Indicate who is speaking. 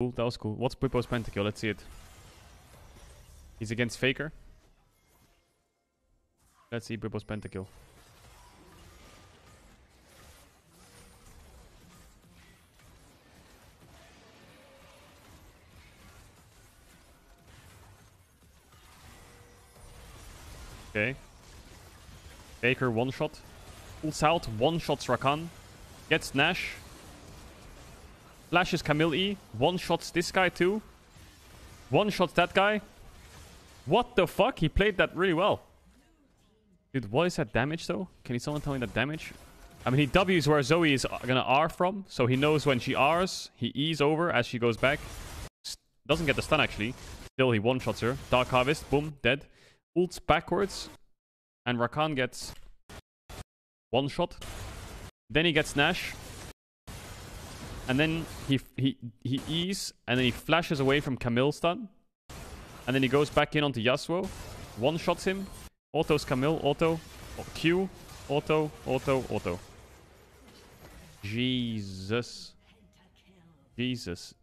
Speaker 1: Cool, that was cool. What's Bwipo's pentakill? Let's see it. He's against Faker. Let's see Bwipo's pentakill. Okay. Faker one shot. Pulls out, one shots Rakan. Gets Nash. Flashes Camille E. One shots this guy too. One shots that guy. What the fuck? He played that really well. Dude, what is that damage though? Can someone tell me that damage? I mean, he W's where Zoe is gonna R from, so he knows when she R's, he E's over as she goes back. Doesn't get the stun actually. Still, he one-shots her. Dark Harvest, boom, dead. Ults backwards, and Rakan gets one shot. Then he gets Nash. And then he he he E's, and then he flashes away from Camille stun. And then he goes back in onto Yasuo. One shots him. Autos Camille, auto. Q, auto, auto, auto. Jesus. Jesus.